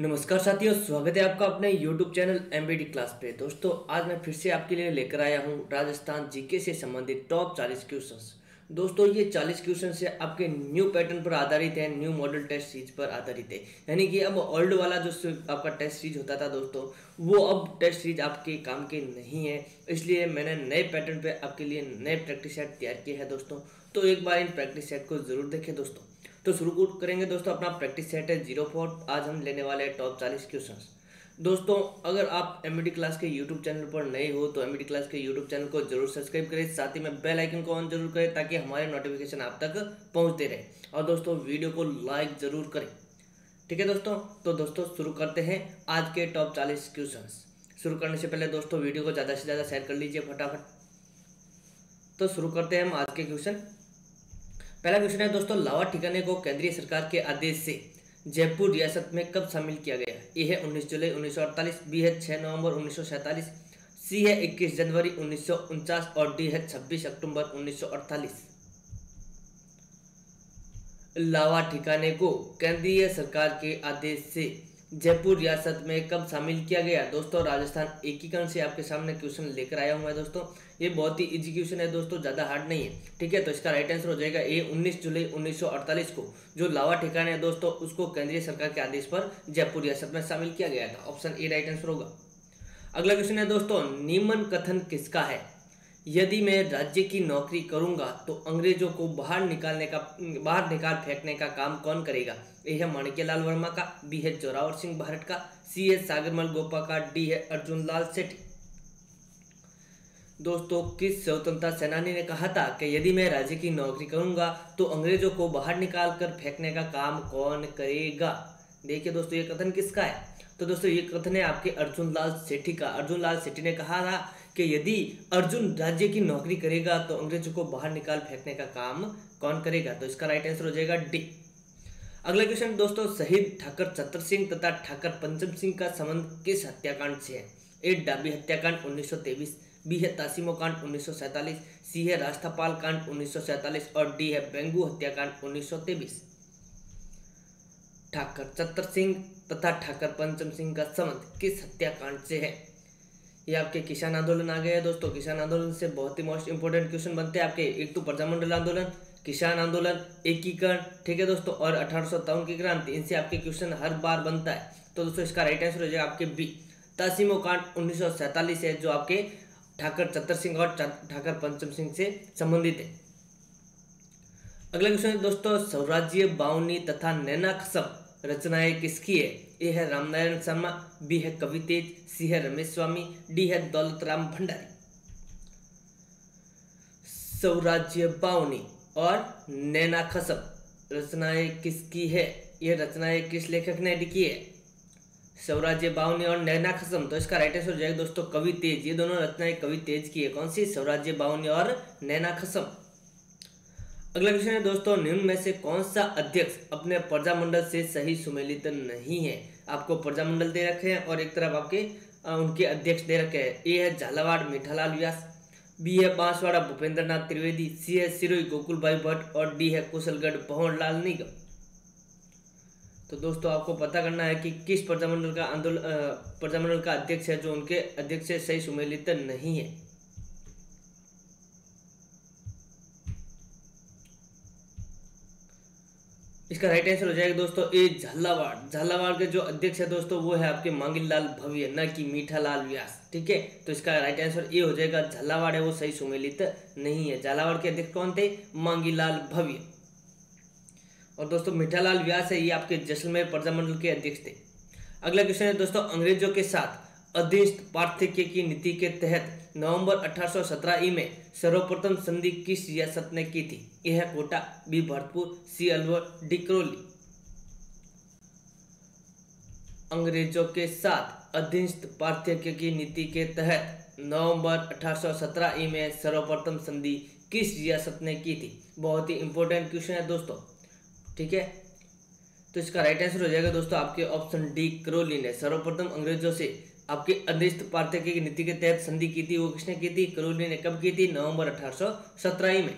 नमस्कार साथियों, स्वागत है आपका अपने YouTube चैनल एम क्लास पे। दोस्तों, आज मैं फिर से आपके लिए लेकर आया हूँ राजस्थान जीके से संबंधित टॉप 40 क्वेश्चंस दोस्तों, ये 40 क्वेश्चन से आपके न्यू पैटर्न पर आधारित है न्यू मॉडल टेस्ट सीरीज़ पर आधारित है। यानी कि अब ओल्ड वाला जो आपका टेस्ट सीरीज़ होता था दोस्तों, वो अब टेस्ट सीरीज़ आपके काम के नहीं है। इसलिए मैंने नए पैटर्न पर आपके लिए नए प्रैक्टिस सेट तैयार किए हैं दोस्तों। तो एक बार इन प्रैक्टिस सेट को ज़रूर देखें दोस्तों। तो शुरू करेंगे दोस्तों अपना प्रैक्टिस सेट है ज़ीरो फोर आज हम लेने वाले हैं टॉप चालीस क्वेश्चन दोस्तों, अगर आप एम क्लास के यूट्यूब चैनल पर नए हो तो एम क्लास के यूट्यूब चैनल को ज़रूर सब्सक्राइब करें। साथ ही में बेल आइकन को ऑन ज़रूर करें, ताकि हमारे नोटिफिकेशन आप तक पहुँचते रहे। और दोस्तों वीडियो को लाइक ज़रूर करें। ठीक है दोस्तों? तो दोस्तों, शुरू करते हैं आज के टॉप चालीस क्वेश्चन शुरू करने से पहले दोस्तों वीडियो को ज़्यादा से ज़्यादा शेयर कर लीजिए फटाफट। तो शुरू करते हैं हम आज के क्वेश्चन पहला क्वेश्चन है दोस्तों लावा ठिकाने को केंद्रीय सरकार के आदेश से जयपुर रियासत में कब शामिल किया गया? ए है उन्नीस जुलाई उन्नीस बी है छः नवंबर उन्नीस सी है इक्कीस जनवरी उन्नीस सौ उनचास और डी है छब्बीस अक्टूबर उन्नीस सौ अड़तालीस। लावा ठिकाने को केंद्रीय सरकार के आदेश से जयपुर रियासत में कब शामिल किया गया? दोस्तों, राजस्थान एकीकरण से आपके सामने क्वेश्चन लेकर आया हूँ मैं, दोस्तों। ये बहुत ही इजी क्वेश्चन है दोस्तों, ज़्यादा हार्ड नहीं है। ठीक है तो इसका राइट आंसर हो जाएगा ए 19 जुलाई 1948 को। जो लावा ठिकाना है दोस्तों, उसको केंद्रीय सरकार के आदेश पर जयपुर रियासत में शामिल किया गया था। ऑप्शन ए राइट आंसर होगा। अगला क्वेश्चन है दोस्तों, नियमन कथन किसका है? यदि मैं राज्य की नौकरी करूँगा तो अंग्रेज़ों को बाहर निकालने का, बाहर निकाल फेंकने का काम कौन करेगा? ए है माणिक्यलाल वर्मा का बी है जोरावर सिंह भारत का सी है सागरमल गोपा का डी है अर्जुन लाल सेठी। दोस्तों, किस स्वतंत्रता सेनानी ने कहा था कि यदि मैं राज्य की नौकरी करूँगा तो अंग्रेज़ों को बाहर निकाल कर फेंकने का काम कौन करेगा? देखिए दोस्तों, ये कथन किसका है? तो दोस्तों, ये कथन है आपके अर्जुन लाल सेठी का। अर्जुन लाल सेठी ने कहा था कि यदि अर्जुन राज्य की नौकरी करेगा तो अंग्रेज़ों को बाहर निकाल फेंकने का काम कौन करेगा? तो इसका राइट आंसर हो जाएगा डी अगला क्वेश्चन दोस्तों, शहीद ठाकर छतर सिंह तथा ठाकर पंचम सिंह का संबंध किस हत्याकांड से है? ए डाबी हत्याकांड उन्नीस बी है तासीमो कांड उन्नीस सी है राष्ट्रपाल कांड उन्नीस और डी है बेंगू हत्याकांड उन्नीस ठाकर चतर सिंह तथा ठाकर पंचम सिंह का संबंध किस हत्याकांड से है? ये आपके किसान आंदोलन आ गए हैं दोस्तों। किसान आंदोलन से बहुत ही मोस्ट इंपोर्टेंट क्वेश्चन बनते हैं आपके। एक तो प्रजामंडल आंदोलन, किसान आंदोलन, एकीकरण, ठीक है दोस्तों? और अठारह की क्रांति, इनसे आपके क्वेश्चन हर बार बनता है। तो दोस्तों, इसका राइट आंसर हो जाएगा आपके बी तासीमो कांड उन्नीस है, जो आपके ठाकर चतर सिंह और ठाकर पंचम सिंह से संबंधित है। अगला क्वेश्चन है दोस्तों, स्वराज्य बाउनी तथा नैना खसम रचनाएँ किसकी है? ए है रामनारायण शर्मा, बी है कवि तेज सी है रमेश स्वामी डी है दौलत राम भंडारी। सौराज्य बावनी और नैना खसब रचनाएँ किसकी है? यह रचनाएँ किस लेखक ने लिखी है? स्वराज्य बावनी और नैना खसम। तो इसका राइट आंसर हो जाएगा दोस्तों, कवि तेज। ये दोनों रचनाएँ कवि तेज की है कौन सी? स्वराज्य बावनी और नैना खसम। अगला क्वेश्चन है, दोस्तों, निम्न में से कौन सा अध्यक्ष अपने प्रजामंडल से सही सुमेलित नहीं है? आपको प्रजामंडल दे रखे हैं और एक तरफ़ आपके उनके अध्यक्ष दे रखे हैं। ए है झालावाड़, मीठालाल व्यास। बी है बांसवाड़ा भूपेंद्र नाथ त्रिवेदी। सी है सिरोई गोकुल भाई भट्ट। और डी है कुशलगढ़, पवन लाल निगम। तो दोस्तों, आपको पता करना है कि किस प्रजामंडल का आंदोलन प्रजामंडल का अध्यक्ष है जो उनके अध्यक्ष से सही सुमेलित नहीं है। इसका राइट आंसर हो जाएगा दोस्तों, ए, झालावाड़। झालावाड़ के जो अध्यक्ष है दोस्तों, वो है आपके मांगिलाल भव्य, न कि मीठा लाल व्यास, ठीक है? तो इसका राइट आंसर ए हो जाएगा, झालावाड़ है, वो सही सुमेलित नहीं है। झालावाड़ के अध्यक्ष कौन थे? मांगीलाल भव्य। और दोस्तों मीठालाल व्यास है, ये आपके जैसलमेर प्रजामंडल के अध्यक्ष थे। अगला क्वेश्चन है दोस्तों अंग्रेज़ों के साथ अधीनस्थ पार्थक्य की नीति के तहत नवंबर 1817 ई में सर्वप्रथम संधि किस रियासत ने की थी? यह Kota, B Bharatpur, C Alwar, D Karauli. अंग्रेज़ों के साथ अधीनस्थ पार्थक्य की नीति के तहत नवंबर 1817 ई में सर्वप्रथम संधि किस रियासत ने की थी? बहुत ही इंपॉर्टेंट क्वेश्चन है दोस्तों। ठीक है? तो इसका राइट आंसर हो जाएगा दोस्तों आपके ऑप्शन डी करोली ने सर्वप्रथम अंग्रेज़ों से आपके अनिष्ट पार्थक्य की नीति के तहत संधि की थी, वो किसने की थी? करोली ने कब की थी? नवंबर अठारह में।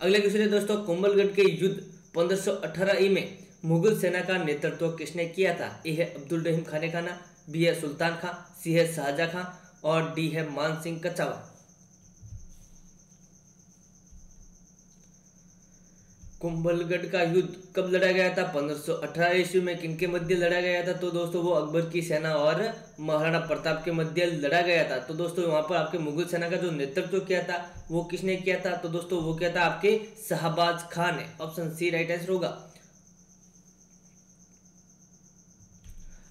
अगले क्वेश्चन है दोस्तों कोमलगढ़ के युद्ध पंद्रह में मुगल सेना का नेतृत्व किसने किया था? ए है अब्दुल रहीम खाने खाना, बी है सुल्तान खां, सी है शाहजहां खां और डी है मान सिंह कचावा। कुंभलगढ़ का युद्ध कब लड़ा गया था? 1518 ईस्वी में किनके मध्य लड़ा गया था? तो दोस्तों, वो अकबर की सेना और महाराणा प्रताप के मध्य लड़ा गया था। तो दोस्तों, वहाँ पर आपके मुगल सेना का जो नेतृत्व किया था, वो किसने किया था? तो दोस्तों, वो किया था आपके शहबाज खान ने। ऑप्शन सी राइट आंसर होगा।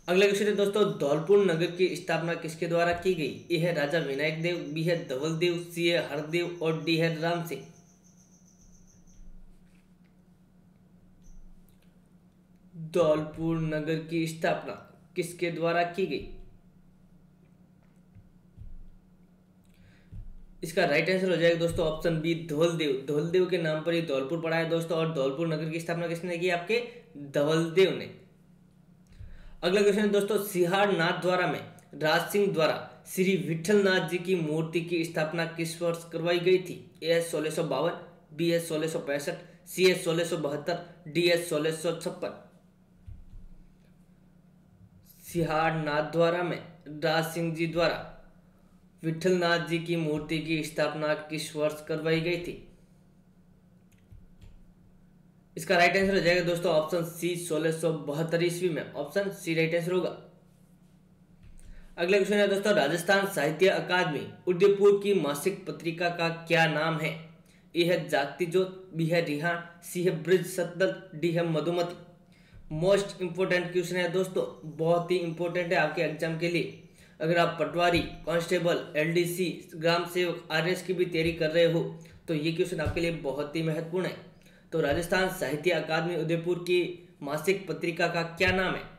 अगला क्वेश्चन है दोस्तों, धौलपुर नगर की स्थापना किसके द्वारा की गई? ए है राजा विनायक देव, बी है धवल देव सी है हरदेव और डी है राम सिंह धौलपुर नगर की स्थापना किसके द्वारा की गई? इसका राइट आंसर हो जाएगा दोस्तों ऑप्शन बी धौलदेव धौलदेव के नाम पर ही धौलपुर पड़ा है दोस्तों और धौलपुर नगर की स्थापना किसने की आपके? धवलदेव ने। अगला क्वेश्चन है दोस्तों सिहार नाथ द्वारा में राज सिंह द्वारा श्री विठल नाथ जी की मूर्ति की स्थापना किस वर्ष करवाई गई थी? ए एस सोलह सौ बावन बी एस सोलह सौ पैंसठ सी एस सोलह सौ बहत्तर डी एस सोलह सौ छप्पन। सिहार नाथद्वारा में राज सिंह जी द्वारा विठलनाथ जी की मूर्ति की स्थापना किस वर्ष करवाई गई थी? इसका राइट आंसर हो जाएगा दोस्तों ऑप्शन सी सोलह सौ बहत्तर ईस्वी में। ऑप्शन सी राइट आंसर होगा। अगला क्वेश्चन है दोस्तों, राजस्थान साहित्य अकादमी, उदयपुर की मासिक पत्रिका का क्या नाम है? ए है जागती जोत बी है रिहान सी है ब्रिज सतदल डी है मधुमती। मोस्ट इंपोर्टेंट क्वेश्चन है दोस्तों, बहुत ही इंपॉर्टेंट है आपके एग्ज़ाम के लिए। अगर आप पटवारी, कांस्टेबल, एलडीसी, ग्राम सेवक, आरएस की भी तैयारी कर रहे हो तो ये क्वेश्चन आपके लिए बहुत ही महत्वपूर्ण है। तो राजस्थान साहित्य अकादमी, उदयपुर की मासिक पत्रिका का क्या नाम है?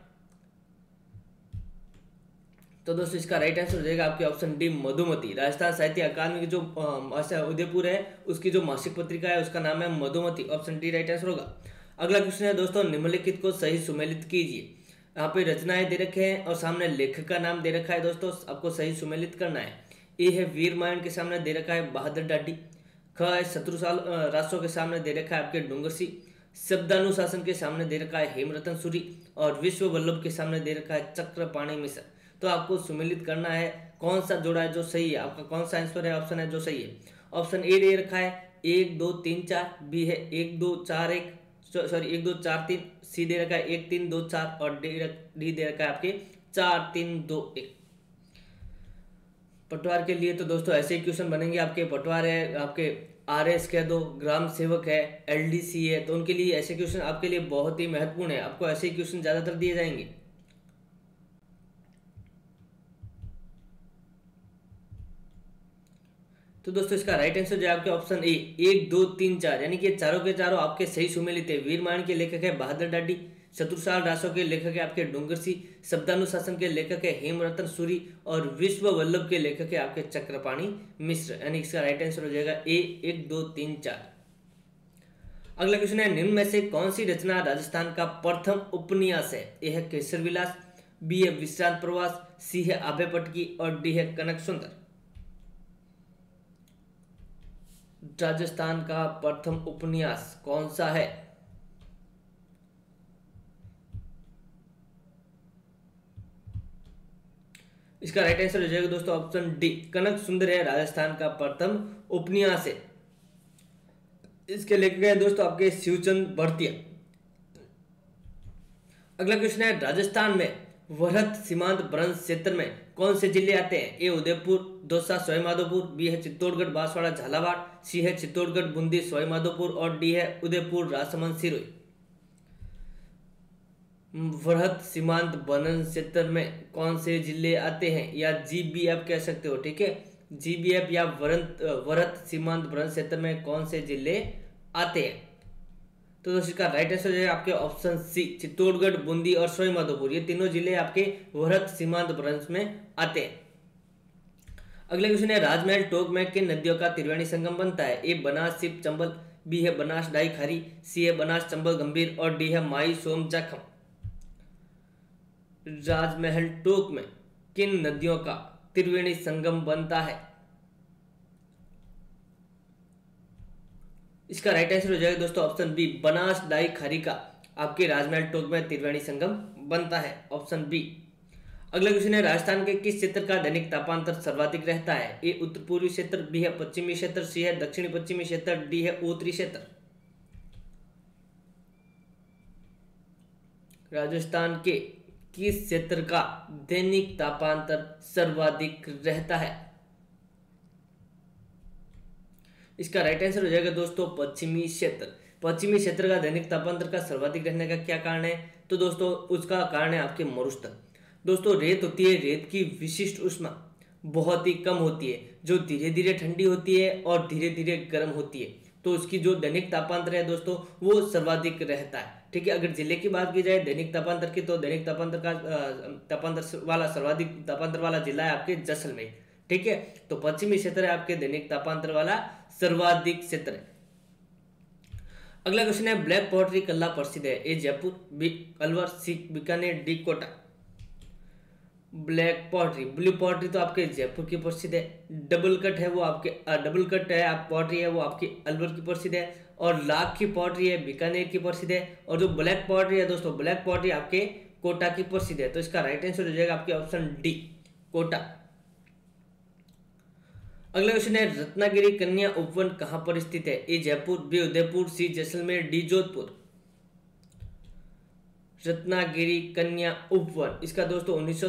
तो दोस्तों, इसका राइट आंसर हो जाएगा आपके ऑप्शन डी मधुमती। राजस्थान साहित्य अकादमी की जो उदयपुर है, उसकी जो मासिक पत्रिका है, उसका नाम है Madhumati. Option D right answer होगा। अगला क्वेश्चन है, दोस्तों, निम्नलिखित को सही सुमेलित कीजिए। यहाँ पे रचनाएँ दे रखे हैं और सामने लेखक का नाम दे रखा है, दोस्तों, आपको सही सुमेलित करना है। ए है वीर मायन के सामने दे रखा है बहादुर डाडी। ख है शत्रुसाल राष्ट्रों के सामने दे रखा है आपके डूंगरसी शब्दानुशासन के सामने दे रखा है हेमरतन सूरी और विश्व वल्लभ के सामने दे रखा है चक्र पाणी मिश्र। तो आपको सुमेलित करना है, कौन सा जोड़ा है जो सही है? आपका कौन सा आंसर है? ऑप्शन है जो सही है। ऑप्शन ए दे रखा है, एक, दो, तीन, चार। बी है एक, दो, चार, एक। सॉरी एक, दो, चार, तीन सी दे रखा है। एक, तीन, दो, चार और डी डी दे रखा है आपके। चार, तीन, दो, एक। पटवार के लिए तो दोस्तों ऐसे ही क्वेश्चन बनेंगे। आपके पटवार है, आपके आर एस कह दो, ग्राम सेवक है एल डी सी है तो उनके लिए ऐसे क्वेश्चन आपके लिए बहुत ही महत्वपूर्ण है। आपको ऐसे क्वेश्चन ज़्यादातर दिए जाएँगे। तो दोस्तों, इसका राइट आंसर जो है आपके ऑप्शन ए एक, दो, तीन, चार। यानी कि चारों के चारों आपके सही सुमेलित है वीरमाण के लेखक है बहादुर डाडी, शत्रुसाल रासो के लेखक है आपके डोंगर सिंह, शब्दानुशासन के लेखक है हेमरतन सूरी और विश्व वल्लभ के लेखक है आपके चक्रपाणी मिश्र। यानी इसका राइट आंसर हो जाएगा ए एक, दो, तीन, चार। अगला क्वेश्चन है, निम्न में से कौन सी रचना राजस्थान का प्रथम उपन्यास है? ए है केसर विलास, बी है विश्रांत प्रवास, सी है आभे पटकी और डी है कनक सुंदर। राजस्थान का प्रथम उपन्यास कौन सा है? इसका राइट आंसर हो जाएगा दोस्तों ऑप्शन डी कनक सुंदर है, राजस्थान का प्रथम उपन्यास है। इसके लेखक हैं दोस्तों आपके शिवचंद भरतिया अगला क्वेश्चन है, राजस्थान में वरहत सीमांत ब्रंश क्षेत्र में कौन से ज़िले आते हैं? ए, उदयपुर, दौसा माधोपुर बी, है चित्तौड़गढ़, बांसवाड़ा, झालावाड़, सी, है चित्तौड़गढ़, बूंदी माधोपुर और डी, है उदयपुर, राजसमंद, सिरोही। वृहत सीमांत बनन क्षेत्र में कौन से ज़िले आते हैं? या जी बी आप कह सकते हो, ठीक है? जी बी एफ़ या वरंत वरत सीमांत बनन क्षेत्र में कौन से ज़िले आते हैं? तो दोस्तों, इसका राइट आंसर जो है आपके ऑप्शन सी चित्तौड़गढ़, बूंदी और सोई माधोपुर ये तीनों ज़िले आपके वरत सीमांत ब्रांच में आते हैं। अगले क्वेश्चन है, राजमहल टोक में किन नदियों का त्रिवेणी संगम बनता है। ए बनास सिप चंबल, बी है बनास, डाई, खारी, सी है बनास, चंबल, गंभीर और डी है माई, सोम, जखम। राजमहल टोक में किन नदियों का त्रिवेणी संगम बनता है। इसका राइट आंसर हो जाएगा दोस्तों ऑप्शन बी बनास डाई खारी का। आपके राजमहल टोक में त्रिवेणी संगम बनता है ऑप्शन बी अगला क्वेश्चन है, राजस्थान के किस क्षेत्र का दैनिक तापांतर सर्वाधिक रहता है? ए उत्तर पूर्वी क्षेत्र, बी है पश्चिमी क्षेत्र, सी है दक्षिणी पश्चिमी क्षेत्र, डी है उत्तरी क्षेत्र। राजस्थान के किस क्षेत्र का दैनिक तापांतर सर्वाधिक रहता है? इसका राइट आंसर हो जाएगा दोस्तों पश्चिमी क्षेत्र। पश्चिमी क्षेत्र का दैनिक तापांतर का सर्वाधिक रहने का क्या कारण है? तो दोस्तों, उसका कारण है आपके मरुस्थल। दोस्तों, रेत होती है, रेत की विशिष्ट उष्मा बहुत ही कम होती है, जो धीरे धीरे ठंडी होती है और धीरे धीरे गर्म होती है। तो उसकी जो दैनिक तापांतर है दोस्तों, वो सर्वाधिक रहता है। ठीक है, अगर ज़िले की बात की जाए दैनिक तापांतर की तो दैनिक तापांतर का तापांतर वाला सर्वाधिक तापांतर वाला जिला है आपके जैसलमेर। ठीक है तो पश्चिमी क्षेत्र है आपके दैनिक तापांतर वाला सर्वाधिक क्षेत्र। है अगला क्वेश्चन है, ब्लैक पोट्री कल्ला प्रसिद्ध है। A Jaipur Alwar C Bikaner D Kota black pottery blue pottery तो आपके जयपुर की प्रसिद्ध है। डबल कट है वो आपके डबल कट है, आप पॉटरी है वो आपकी अलवर की प्रसिद्ध है। और लाख की पॉटरी है, बीकानेर की प्रसिद्ध है। और जो ब्लैक पॉटरी है दोस्तों, ब्लैक पॉटरी आपके कोटा की प्रसिद्ध है। तो इसका राइट आंसर हो जाएगा आपके ऑप्शन डी कोटा। अगला क्वेश्चन है, रत्नागिरी कन्या उपवन कहाँ पर स्थित है? A, Jaipur, B, Udaipur, C, Jaisalmer, D, Jodhpur. Ratnagiri कन्या उपवन। इसका दोस्तों उन्नीस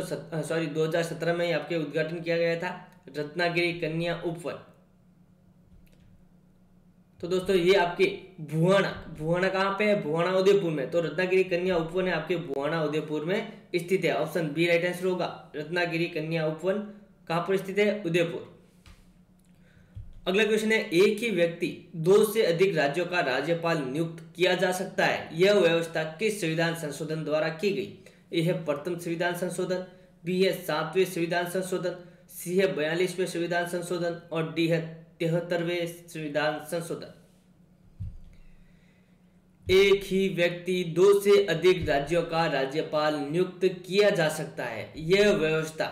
सॉरी 2017 में ही आपके उद्घाटन किया गया था। रत्नागिरी कन्या उपवन। तो दोस्तों ये आपके भुआना भुआना कहाँ पे है? भुआना उदयपुर में। तो रत्नागिरी कन्या उपवन है, आपके भुआना उदयपुर में स्थित है। ऑप्शन बी राइट आंसर होगा, रत्नागिरी कन्या उपवन कहाँ पर स्थित है? उदयपुर। अगला क्वेश्चन है, एक ही व्यक्ति दो से अधिक राज्यों का राज्यपाल नियुक्त किया जा सकता है। यह व्यवस्था किस संविधान संशोधन द्वारा की गई? ए है प्रथम संविधान संशोधन, बी है सातवें संविधान संशोधन, सी है बयालीसवें संविधान संशोधन और डी है तिहत्तरवें संविधान संशोधन। एक ही व्यक्ति दो से अधिक राज्यों का राज्यपाल नियुक्त किया जा सकता है। यह व्यवस्था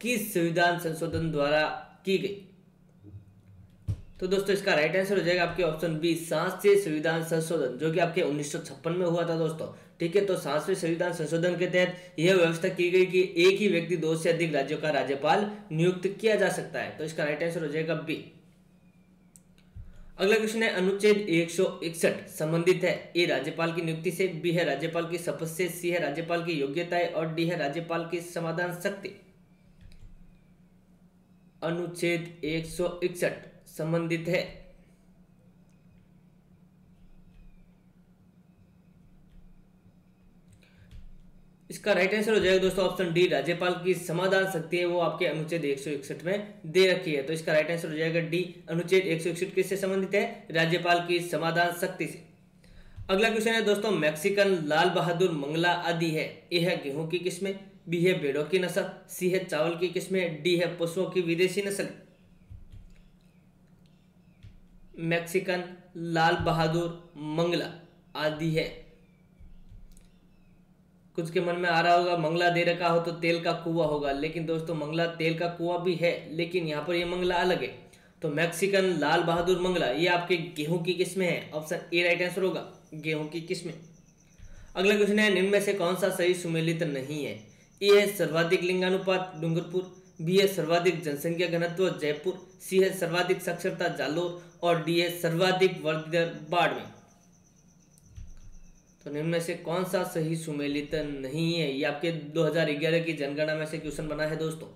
किस संविधान संशोधन द्वारा की गई? तो दोस्तों, इसका राइट आंसर हो जाएगा आपके ऑप्शन बी सांसदीय संविधान संशोधन, जो कि आपके उन्नीस सौ छप्पन में हुआ था दोस्तों। ठीक है तो सांसदीय संविधान संशोधन के तहत यह व्यवस्था की गई कि एक ही व्यक्ति, दो से अधिक राज्यों का राज्यपाल नियुक्त किया जा सकता है। तो इसका राइट आंसर हो जाएगा बी अगला क्वेश्चन है, अनुच्छेद एक सौ इकसठ संबंधित है। ए, राज्यपाल की नियुक्ति से, बी है राज्यपाल की शपथ से, सी है राज्यपाल की योग्यता और डी है राज्यपाल की समाधान शक्ति। अनुच्छेद एक सौ इकसठ संबंधित है। इसका राइट आंसर हो जाएगा दोस्तों ऑप्शन डी राज्यपाल की समाधान शक्ति है, वो आपके अनुच्छेद एक में दे रखी है। तो इसका राइट आंसर हो जाएगा डी अनुच्छेद एक किससे संबंधित है? राज्यपाल की समाधान शक्ति से। अगला क्वेश्चन है दोस्तों, मैक्सिकन लाल बहादुर मंगला आदि है। ए है गेहूँ की किस्में, बी है भेड़ों की नस्ल, सी है चावल की किस्में, डी है पशुओं की विदेशी नस्ल। मैक्सिकन, लाल बहादुर, मंगला आदि है। कुछ के मन में आ रहा होगा, मंगला दे रखा हो तो तेल का कुआ होगा। लेकिन दोस्तों, मंगला तेल का कुआ भी है, लेकिन यहाँ पर ये मंगला अलग है। तो मैक्सिकन, लाल बहादुर, मंगला, ये आपके गेहूँ की किस्में है। ऑप्शन ए राइट आंसर होगा, गेहूँ की किस्में। अगला क्वेश्चन है, निम्न में से कौन सा सही सुमेलित नहीं है? ए है सर्वाधिक लिंगानुपात, डूंगरपुर। बी है सर्वाधिक जनसंख्या घनत्व, जयपुर, सी है सर्वाधिक साक्षरता, जालोर और डी है सर्वाधिक वृद्धि दर, बाड़मेर। तो निम्न में से कौन सा सही सुमेलित नहीं है? ये आपके 2011 की जनगणना में से क्वेश्चन बना है दोस्तों।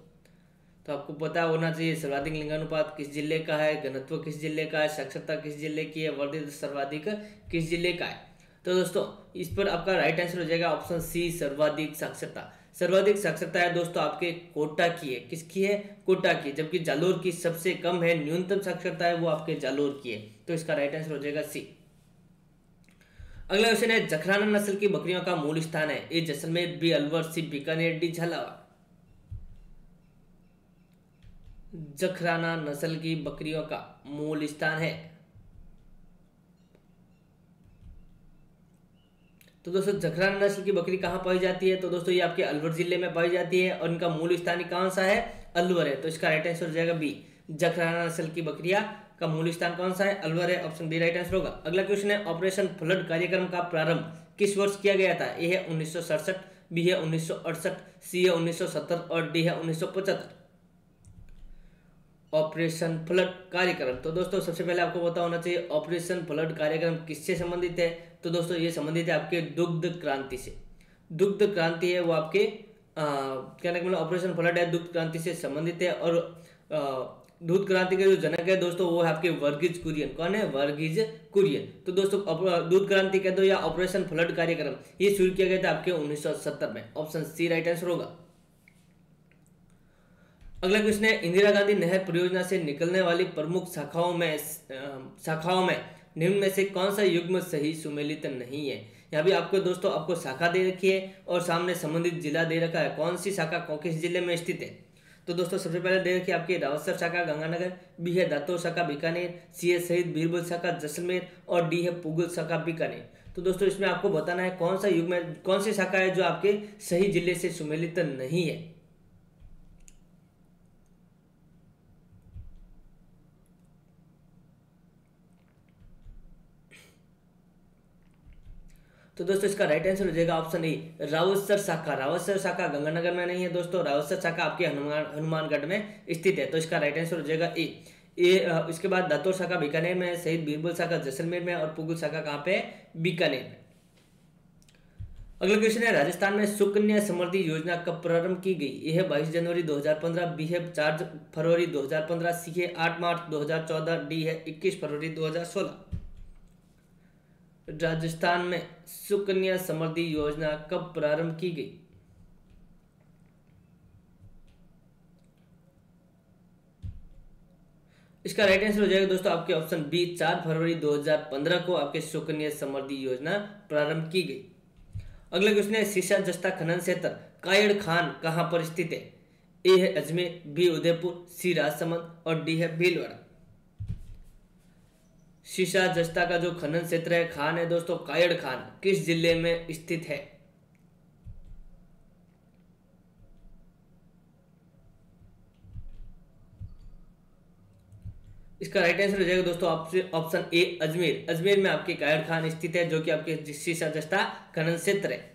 तो आपको पता होना चाहिए, सर्वाधिक लिंगानुपात किस ज़िले का है, घनत्व किस ज़िले का है, साक्षरता किस ज़िले की है, वर्धित सर्वाधिक किस ज़िले का है। तो दोस्तों, इस पर आपका राइट आंसर हो जाएगा ऑप्शन सी सर्वाधिक साक्षरता। सर्वाधिक साक्षरता है दोस्तों आपके कोटा की है। किसकी है? कोटा की। जबकि जालोर की सबसे कम है, न्यूनतम साक्षरता है वो आपके जालोर की है। तो इसका राइट आंसर हो जाएगा सी अगला क्वेश्चन है, जखराना नस्ल की बकरियों का मूल स्थान है। A, Jaisalmer, B, Alwar, C, Bikaner, D, Jhalawar. Jakhrana नस्ल की बकरियों का मूल स्थान है। तो दोस्तों जखरान नस्ल की बकरी कहाँ पाई जाती है? तो दोस्तों ये आपके अलवर ज़िले में पाई जाती है और इनका मूल स्थान कौन सा है? अलवर है। तो इसका राइट आंसर हो जाएगा बी जखराना नस्ल की बकरिया का मूल स्थान कौन सा है? अलवर है। ऑप्शन बी राइट आंसर होगा। अगला क्वेश्चन है ऑपरेशन फ्लड कार्यक्रम का प्रारंभ किस वर्ष किया गया था? ए है उन्नीस सौ सड़सठ बी है उन्नीस सौ अड़सठ सी है उन्नीस सौ सत्तर और डी है उन्नीस सौ पचहत्तर। ऑपरेशन फ्लड कार्यक्रम। तो दोस्तों सबसे पहले आपको पता होना चाहिए ऑपरेशन फ्लड कार्यक्रम किससे संबंधित है? तो दोस्तों, ये संबंधित है आपके दुग्ध क्रांति से। दुग्ध क्रांति है वो आपके क्या मतलब ऑपरेशन फ्लड है, दुग्ध क्रांति से संबंधित है और दूध क्रांति के जो जनक है दोस्तों, वो है आपके वर्गीज कुरियन। कौन है? वर्गीज कुरियन। तो दोस्तों दूध क्रांति कह दो या ऑपरेशन फ्लड कार्यक्रम, ये शुरू किया गया था आपके 1970 में। ऑप्शन सी राइट आंसर होगा। अगला क्वेश्चन है, इंदिरा गांधी नहर परियोजना से निकलने वाली प्रमुख शाखाओं में शाखाओं में निम्न में से कौन सा युग्म सही सुमेलित नहीं है? यहाँ भी आपको दोस्तों, आपको शाखा दे रखी है और सामने संबंधित जिला दे रखा है। कौन सी शाखा किस ज़िले में स्थित है? तो दोस्तों, सबसे पहले दे रखी है आपकी रावसर शाखा, गंगानगर। बी है दातो शाखा, बीकानेर। सी है शहीद बीरबल शाखा, जैसलमेर। और डी है पुगल शाखा, बीकानेर। तो दोस्तों, इसमें आपको बताना है कौन सा युग में कौन सी शाखा है जो आपके सही ज़िले से सुमेलित नहीं है? तो दोस्तों, इसका राइट आंसर हो जाएगा ऑप्शन ए रावतसर शाखा। रावतसर शाखा गंगानगर में नहीं है दोस्तों रावतसर शाखा आपके हनुमान, हनुमानगढ़ में स्थित है तो इसका राइट आंसर हो जाएगा ए ए इसके बाद दातोर शाखा बीकानेर में शहीद बीरबल शाखा जैसलमेर में और पुगुल शाखा कहाँ पे बीकानेर में। अगला क्वेश्चन है, राजस्थान में सुकन्या समृद्धि योजना कब प्रारंभ की गई? यह है बाईस जनवरी 2015 बी है चार फरवरी 2015 सी है आठ मार्च 2014 डी है इक्कीस फरवरी 2016 राजस्थान में सुकन्या समृद्धि योजना कब प्रारंभ की गई? इसका राइट आंसर हो जाएगा दोस्तों आपके ऑप्शन बी चार फरवरी 2015 को आपके सुकन्या समृद्धि योजना प्रारंभ की गई। अगला क्वेश्चन है शीशा जस्ता खनन क्षेत्र, कायड़ खान कहाँ पर स्थित है? ए है अजमेर बी उदयपुर सी राजसमंद और डी है भीलवाड़ा। शीशा जस्ता का जो खनन क्षेत्र है, खान है दोस्तों, कायड़ खान, किस ज़िले में स्थित है? इसका राइट आंसर हो जाएगा दोस्तों ऑप्शन ए अजमेर। अजमेर में आपके कायड़ खान स्थित है, जो कि आपके शीशा जस्ता खनन क्षेत्र है।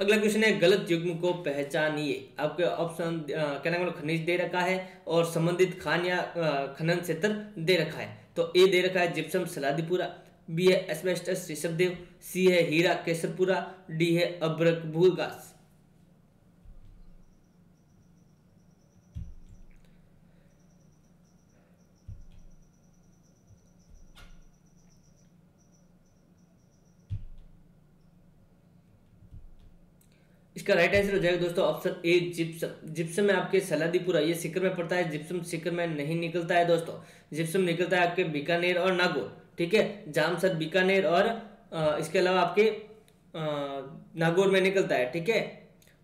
अगला क्वेश्चन है, गलत युग्म को पहचानिए। आपके ऑप्शन कहना मतलब खनिज दे रखा है और संबंधित खान या खनन क्षेत्र दे रखा है। तो ए दे रखा है जिप्सम सलादीपुरा, बी है एस्बेस्टस ऋषभदेव, सी है हीरा केसरपुरा, डी है अब्रक इसका राइट आंसर हो जाएगा दोस्तों ऑप्शन ए जिप्सम जिप्सम में आपके सलादीपुरा ये सिकर में पड़ता है जिप्सम सिकर में नहीं निकलता है दोस्तों. जिप्सम निकलता है आपके बीकानेर और नागौर ठीक है? जामसद बीकानेर और आ, इसके अलावा आपके नागौर में निकलता है ठीक है?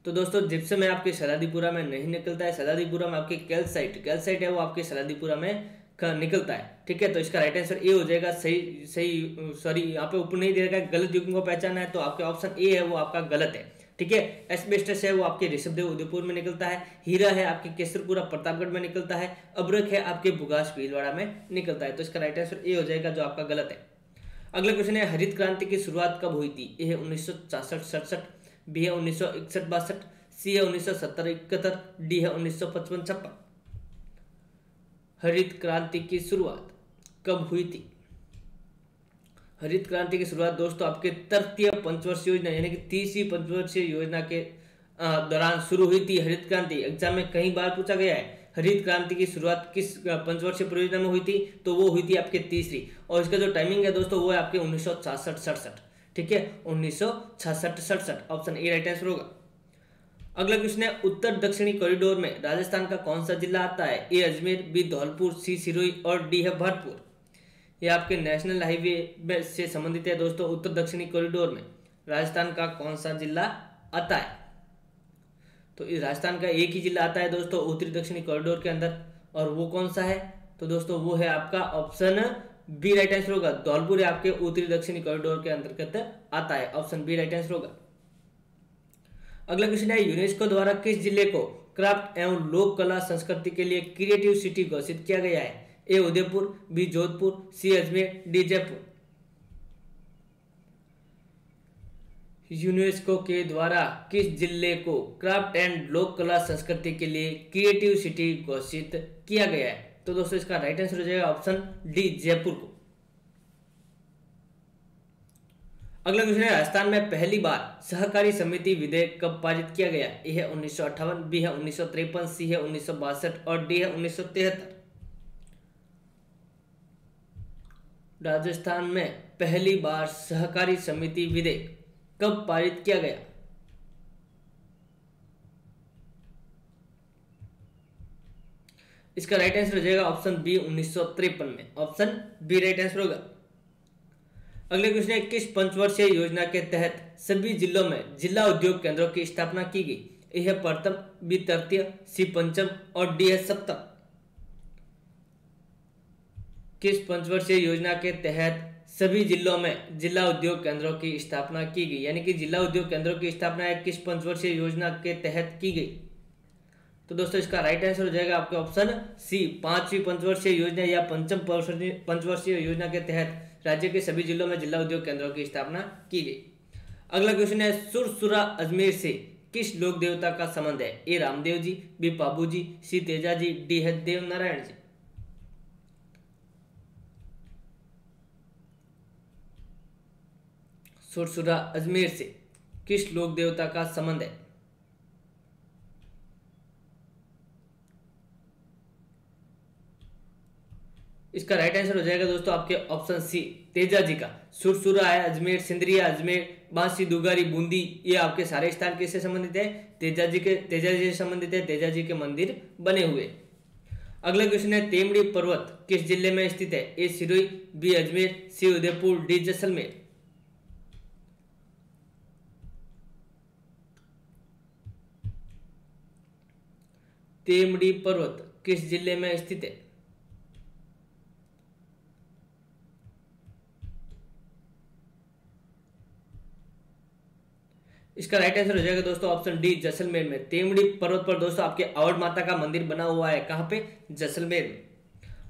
तो दोस्तों जिप्सम में आपके सलादीपुरा में नहीं निकलता है सलादीपुरा में आपके कैल्साइट कैल्साइट है वो आपके सलादीपुरा में निकलता है ठीक है? तो इसका राइट आंसर ए हो जाएगा सही सही सॉरी यहाँ पे ऊपर नहीं दे रखा है गलत युग को पहचाना है तो आपके ऑप्शन ए है वो आपका गलत है. ठीक है? एस्बेस्टस है, वो आपके ऋषभदेव उदयपुर में निकलता है, हीरा है आपके केसरपुरा प्रतापगढ़ में निकलता है, अब्रक है आपके बुगास भीलवाड़ा में निकलता है। तो इसका राइट आंसर ए हो जाएगा, जो आपका गलत है। अगला क्वेश्चन है, हरित क्रांति की शुरुआत कब हुई थी? ए है उन्नीस सौ सड़सठ बी है उन्नीस सौ सी है उन्नीस सौ डी है उन्नीस सौ हरित क्रांति की शुरुआत कब हुई थी? हरित क्रांति की शुरुआत दोस्तों आपके तृतीय पंचवर्षीय योजना, यानी कि तीसरी पंचवर्षीय योजना के दौरान शुरू हुई थी हरित क्रांति। एग्ज़ाम में कई बार पूछा गया है, हरित क्रांति की शुरुआत किस पंचवर्षीय परियोजना में हुई थी? तो वो हुई थी आपके तीसरी। और इसका जो टाइमिंग है दोस्तों, वो है आपके उन्नीस सौ सड़सठ। ठीक है? उन्नीस सौ सड़सठ। ऑप्शन ए राइट आंसर होगा। अगला क्वेश्चन है, उत्तर दक्षिणी कॉरिडोर में राजस्थान का कौन सा जिला आता है? A Ajmer B Dholpur C Sirohi और डी है भरतपुर। ये आपके नेशनल हाईवे से संबंधित है दोस्तों, उत्तर दक्षिणी कॉरिडोर में। राजस्थान का कौन सा जिला आता है? तो राजस्थान का एक ही जिला आता है दोस्तों, उत्तरी दक्षिणी कॉरिडोर के अंदर। और वो कौन सा है? तो दोस्तों, वो है आपका ऑप्शन बी राइट आंसर होगा। धौलपुर आपके उत्तरी दक्षिणी कॉरिडोर के अंतर्गत आता है। ऑप्शन बी राइट आंसर होगा। अगला क्वेश्चन है यूनेस्को द्वारा किस ज़िले को क्राफ्ट एवं लोक कला संस्कृति के लिए क्रिएटिव सिटी घोषित किया गया है? A Udaipur, B Jodhpur, C Ajmer, D Jaipur. UNESCO के द्वारा किस ज़िले को क्राफ्ट एंड लोक कला संस्कृति के लिए क्रिएटिव सिटी घोषित किया गया है? तो दोस्तों, इसका राइट आंसर हो जाएगा ऑप्शन डी जयपुर को। अगला क्वेश्चन है, राजस्थान में पहली बार सहकारी समिति विधेयक कब पारित किया गया? ए है उन्नीस सौ अट्ठावन, बी है उन्नीस सौ तिरपन, सी है उन्नीस सौ बासठ और डी है उन्नीस सौ तिहत्तर। राजस्थान में पहली बार सहकारी समिति विधेयक कब पारित किया गया? इसका राइट आंसर हो जाएगा ऑप्शन बी उन्नीस सौ तिरपन में। ऑप्शन बी राइट आंसर होगा। अगले क्वेश्चन है, किस पंचवर्षीय योजना के तहत सभी जिलों में जिला उद्योग केंद्रों की स्थापना की गई? यह प्रथम, बी तृतीय, सी पंचम और डी सप्तम। किस पंचवर्षीय योजना के तहत सभी जिलों में जिला उद्योग केंद्रों की स्थापना की गई, यानी कि जिला उद्योग केंद्रों की स्थापना किस पंचवर्षीय योजना के तहत की गई। तो दोस्तों, इसका राइट आंसर हो जाएगा आपके ऑप्शन सी पांचवी पंचवर्षीय योजना या पंचम पंचवर्षीय योजना के तहत राज्य के सभी जिलों में जिला उद्योग केंद्रों की स्थापना की गई। अगला क्वेश्चन है, सुरसुरा अजमेर से किस लोक देवता का संबंध है? A, Ramdev ji, B, Babu ji, C, Teja ji, D है, देव नारायण जी। सुरसुरा अजमेर से। किस लोक देवता का संबंध है? इसका राइट आंसर हो जाएगा दोस्तों आपके ऑप्शन सी तेजा जी का। सुरसुरा है, अजमेर, सिंदरिया, अजमेर, बांसी, दुगारी, बूंदी, ये आपके सारे स्थान किससे संबंधित है? तेजा जी के, तेजा जी से संबंधित है, तेजा जी के मंदिर बने हुए। अगला क्वेश्चन है, तेमड़ी पर्वत किस ज़िले में स्थित है? A Sirohi B, Ajmer, C, Udaipur, D, Jaisalmer. तेमड़ी पर्वत किस ज़िले में स्थित है? इसका राइट आंसर हो जाएगा दोस्तों ऑप्शन डी जैसलमेर में। तेमड़ी पर्वत पर दोस्तों आपके अवध माता का मंदिर बना हुआ है। कहाँ पे? जैसलमेर में।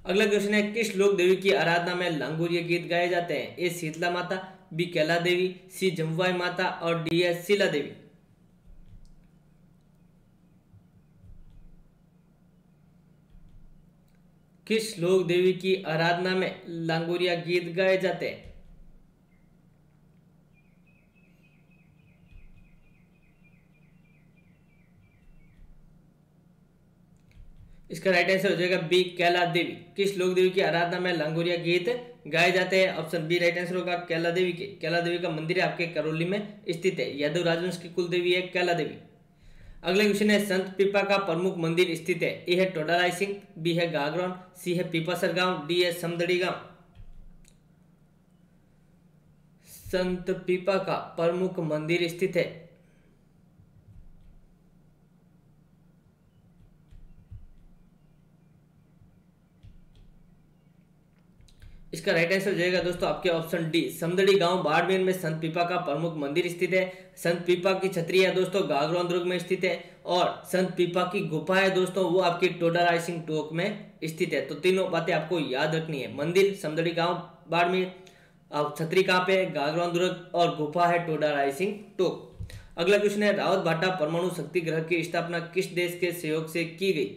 अगला क्वेश्चन है, किस लोक देवी की आराधना में लांगुरिया गीत गाए जाते हैं? ए, शीतला माता, बी कैला देवी सी जम्बुआई माता और डी एस शीला देवी किस लोक देवी की आराधना में लांगुरिया गीत गाए जाते हैं? इसका राइट आंसर हो जाएगा बी कैला देवी। किस लोक देवी की आराधना में लांगोरिया गीत गाए जाते हैं? ऑप्शन बी राइट आंसर होगा कैला देवी के। कैला देवी का मंदिर आपके करौली में स्थित है। यादव राजवंश की कुल देवी है कैला देवी। अगला क्वेश्चन है, संत पीपा का प्रमुख मंदिर स्थित है। ए है टोडा सिंह, बी है गागरौन, सी है पीपासर गाँव, डी है समदड़ी गाँव। संत पीपा का प्रमुख मंदिर स्थित है। इसका राइट आंसर हो जाएगा दोस्तों आपके ऑप्शन डी समदड़ी गाँव, बाड़मेर में संत पीपा का प्रमुख मंदिर स्थित है। संत पीपा की छतरी है दोस्तों गागरौन दुर्ग में स्थित है और संत पीपा की गुफा है दोस्तों, वो आपकी टोडा राय सिंह टोक में स्थित है। तो तीनों बातें आपको याद रखनी है। मंदिर, समदड़ी गाँव, बाड़मेर, अब छतरी कहाँ पे गागरौन दुर्ग और गुफा है टोडा राय सिंह टोक। अगला क्वेश्चन है, रावत भाटा परमाणु शक्ति ग्रह की स्थापना किस देश के सहयोग से की गई?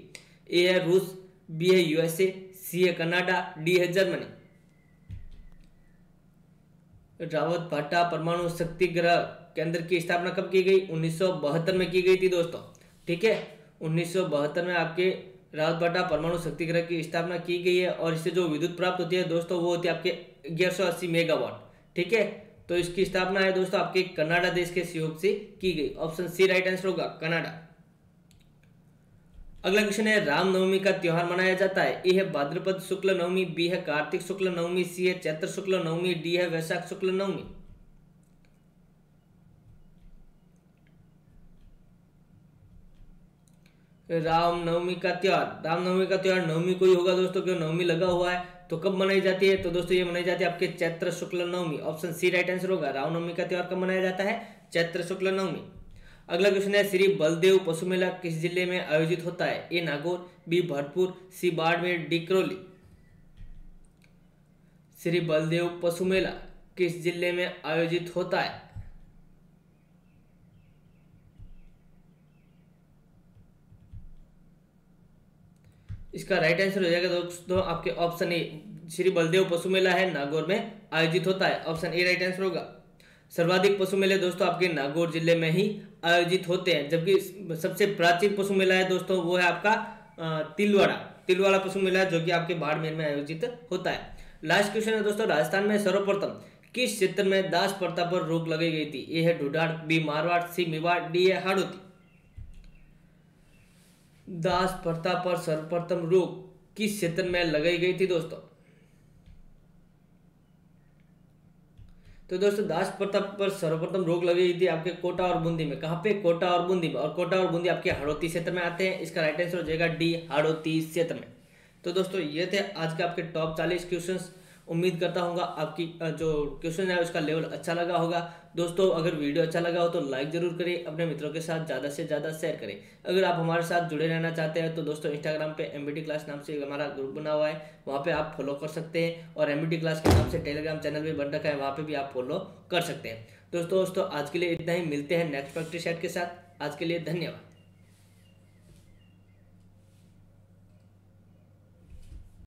ए है रूस, बी है यूएसए सी है कनाडा डी है जर्मनी। रावत भाटा परमाणु शक्ति ग्रह केंद्र की स्थापना कब की गई? उन्नीस सौ बहत्तर में की गई थी दोस्तों। ठीक है? उन्नीस सौ बहत्तर में आपके रावत भाटा परमाणु शक्ति ग्रह की स्थापना की गई है और इससे जो विद्युत प्राप्त होती है दोस्तों, वो होती है आपके ग्यारह मेगावाट। ठीक है? तो इसकी स्थापना है दोस्तों आपके कनाडा देश के सहयोग से की गई। ऑप्शन सी राइट आंसर होगा कनाडा। अगला क्वेश्चन है, रामनवमी का त्यौहार मनाया जाता है। ए है भाद्रपद शुक्ल नवमी बी है कार्तिक शुक्ल नवमी सी है चैत्र शुक्ल नवमी डी है वैशाख शुक्ल नवमी रामनवमी का त्योहार। रामनवमी का त्यौहार नवमी को ही होगा दोस्तों, क्यों? नवमी लगा हुआ है तो कब मनाई जाती है? तो दोस्तों, ये मनाई जाती है आपके चैत्र शुक्ल नवमी ऑप्शन सी राइट आंसर होगा। रामनवमी का त्यौहार कब मनाया जाता है? चैत्र शुक्ल नवमी अगला क्वेश्चन है, श्री बलदेव पशु मेला किस ज़िले में आयोजित होता है? A, Nagaur, B, Bharatpur, C, Barmer, D, Karauli. Shri Baldev पशु मेला किस ज़िले में आयोजित होता है? इसका राइट आंसर हो जाएगा दोस्तों आपके ऑप्शन ए श्री बलदेव पशु मेला है, नागौर में आयोजित होता है। ऑप्शन ए राइट आंसर होगा। सर्वाधिक पशु मेले दोस्तों, आपके नागौर ज़िले में ही आयोजित होते हैं। जबकि सबसे प्राचीन पशु मेला है दोस्तों, वो है आपका तिलवाड़ा। तिलवाड़ा पशु मेला जो कि आपके बाड़मेर में आयोजित होता है। लास्ट क्वेश्चन है दोस्तों, राजस्थान में सर्वप्रथम किस क्षेत्र में दास प्रथा पर रोक लगाई गई थी? ए है ढूढ़ाड़ B Marwar, C Mewar, D है हाड़ोती। दास प्रथा पर सर्वप्रथम रोक किस क्षेत्र में लगाई गई थी दोस्तों? तो दोस्तों दास प्रताप पर सर्वप्रथम रोक लगी हुई थी आपके कोटा और बूंदी में। कहाँ पे? कोटा और बूंदी में। और कोटा और बूंदी आपके हड़ौती क्षेत्र में आते हैं। इसका राइट आंसर हो जाएगा डी, हड़ौती क्षेत्र में। तो दोस्तों, ये थे आज के आपके टॉप चालीस क्वेश्चंस उम्मीद करता हूँ आपकी जो क्वेश्चन है, उसका लेवल अच्छा लगा होगा। दोस्तों, अगर वीडियो अच्छा लगा हो तो लाइक ज़रूर करें, अपने मित्रों के साथ ज़्यादा से ज़्यादा शेयर करें। अगर आप हमारे साथ जुड़े रहना चाहते हैं तो दोस्तों इंस्टाग्राम पे एम क्लास नाम से हमारा ग्रुप बना हुआ है। वहाँ पे आप फॉलो कर सकते हैं और एम क्लास के नाम से टेलीग्राम चैनल भी बन रखा है, वहाँ पर भी आप फॉलो कर सकते हैं। दोस्तों दोस्तों, आज के लिए इतना ही। मिलते हैं नेक्स्ट प्रैक्टिस सेट के साथ। आज के लिए धन्यवाद।